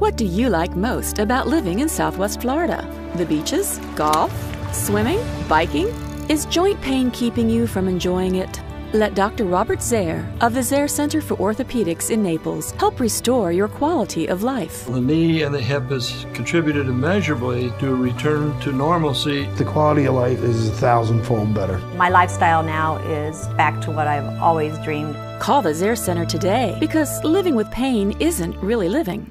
What do you like most about living in Southwest Florida? The beaches? Golf? Swimming? Biking? Is joint pain keeping you from enjoying it? Let Dr. Robert Zehr of the Zehr Center for Orthopedics in Naples help restore your quality of life. The knee and the hip has contributed immeasurably to a return to normalcy. The quality of life is a thousandfold better. My lifestyle now is back to what I've always dreamed. Call the Zehr Center today because living with pain isn't really living.